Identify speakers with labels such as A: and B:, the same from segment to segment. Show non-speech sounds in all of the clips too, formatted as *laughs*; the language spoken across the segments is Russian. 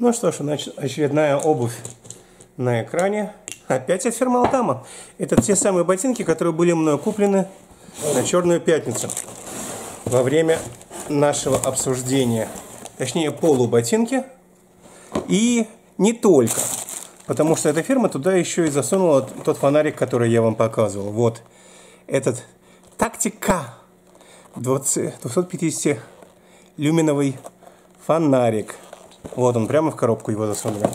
A: Ну что ж, очередная обувь на экране. Опять от фирмы Алтама. Это те самые ботинки, которые были мною куплены на Черную Пятницу. Во время нашего обсуждения. Точнее, полуботинки. И не только. Потому что эта фирма туда еще и засунула тот фонарик, который я вам показывал. Вот этот Тактика 250 люминовый фонарик. Вот он, прямо в коробку его засунули.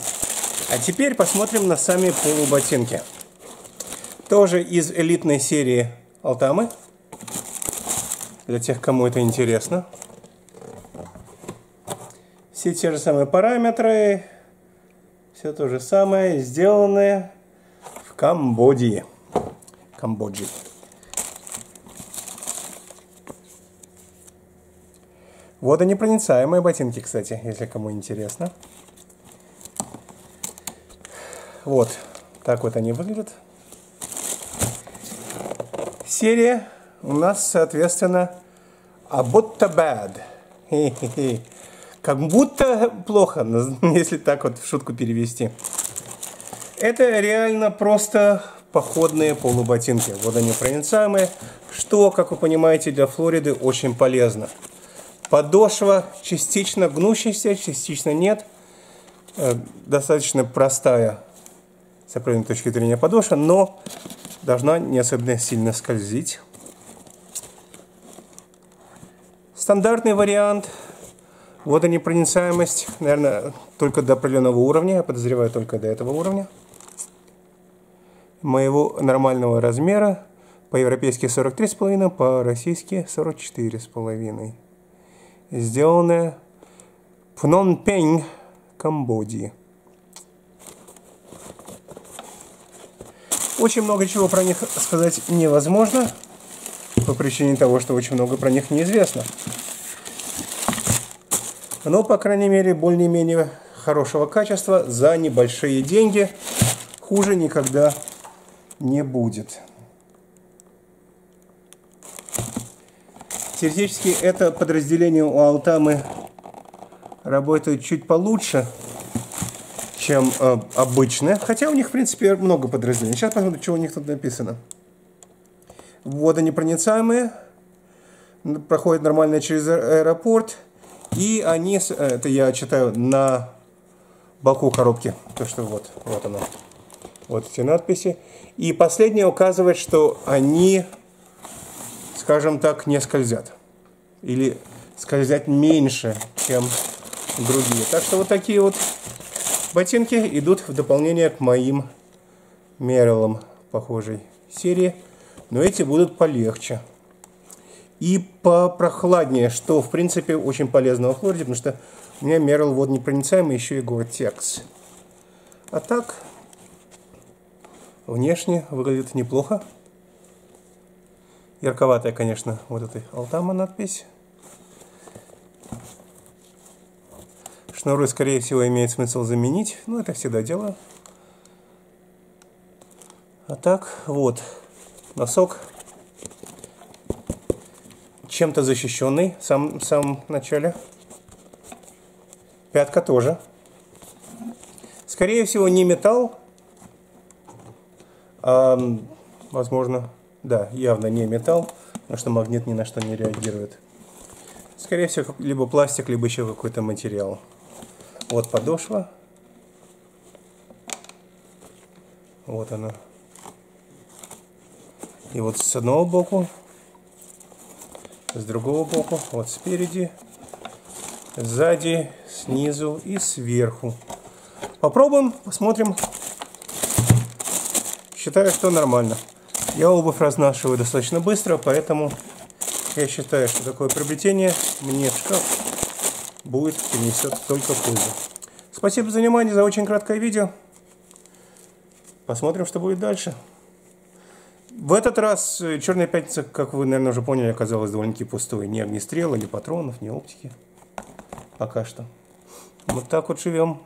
A: А теперь посмотрим на сами полуботинки. Тоже из элитной серии Алтамы. Для тех, кому это интересно. Все те же самые параметры. Все то же самое, сделанное в Камбодии. Камбоджи. Водонепроницаемые ботинки, кстати, если кому интересно. Вот, так вот они выглядят. Серия у нас, соответственно, а будто bad. Как будто плохо, *laughs* если так вот в шутку перевести. Это реально просто походные полуботинки, водонепроницаемые, что, как вы понимаете, для Флориды очень полезно. Подошва частично гнущаяся, частично нет. Э, достаточно простая с определенной точки зрения подошва, но должна не особенно сильно скользить. Стандартный вариант. Водонепроницаемость, наверное, только до определенного уровня. Я подозреваю только до этого уровня. Моего нормального размера. По-европейски 43,5, по-российски 44,5 сделанная Пномпень, Камбодии. Очень много чего про них сказать невозможно, по причине того, что очень много про них неизвестно. Но, по крайней мере, более-менее хорошего качества за небольшие деньги. Хуже никогда не будет. Теоретически это подразделение у Алтамы работает чуть получше, чем э, обычное. Хотя у них, в принципе, много подразделений. Сейчас посмотрим, что у них тут написано. Водонепроницаемые, проходят нормально через аэропорт. И они, это я читаю на боку коробки, то что вот, вот оно, вот эти надписи. И последнее указывает, что они скажем так, не скользят. Или скользят меньше, чем другие. Так что вот такие вот ботинки идут в дополнение к моим Мерилам похожей серии. Но эти будут полегче. И попрохладнее, что в принципе очень полезно во Флориде, потому что у меня Мерил водонепроницаемый, еще и Gore-Tex. А так, внешне выглядит неплохо. Ярковатая, конечно, вот эта Алтама надпись. Шнуры, скорее всего, имеет смысл заменить. Ну, это всегда делаю. А так, вот, носок. Чем-то защищенный в самом, в самом начале. Пятка тоже. Скорее всего, не металл, а, возможно, да, явно не металл, потому что магнит ни на что не реагирует. Скорее всего, либо пластик, либо еще какой-то материал. Вот подошва. Вот она. И вот с одного боку, с другого боку, вот спереди, сзади, снизу и сверху. Попробуем, посмотрим. Считаю, что нормально. Я обувь разнашиваю достаточно быстро, поэтому я считаю, что такое приобретение мне в шкаф будет принесет только пользу. Спасибо за внимание, за очень краткое видео. Посмотрим, что будет дальше. В этот раз э, Черная Пятница, как вы, наверное, уже поняли, оказалась довольно-таки пустой. Ни огнестрела, ни патронов, ни оптики. Пока что. Вот так вот живем.